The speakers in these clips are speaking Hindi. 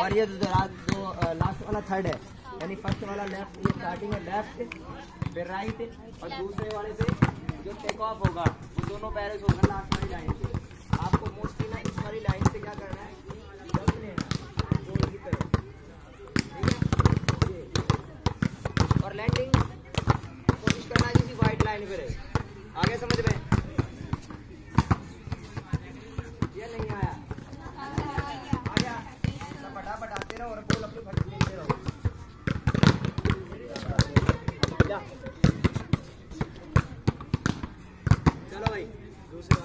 और ये जो लास्ट वाला थर्ड है, यानी फ़र्स्ट वाला लेफ़्ट ये स्टार्टिंग है लेफ़्ट फिर राइट और दूसरे वाले पे जो टेक ऑफ़ होगा, वो दोनों पैरों से होगा लास्ट वाली लाइन से आपको मोस्टली ना इस वाली लाइन से क्या करना है। और लैंडिंग कोशिश करना है किसी वाइट लाइन पे रहे। आगे समझ में ये नहीं आया आ गया सब फटाफट आते रहो और बोल अपनी फट लेते रहो जा। चलो भाई दूसरे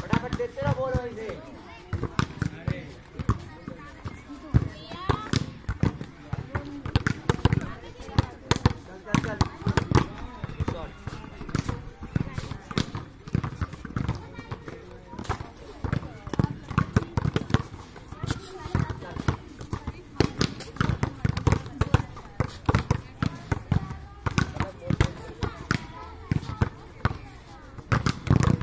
फटाफट देते रहो रहे इसे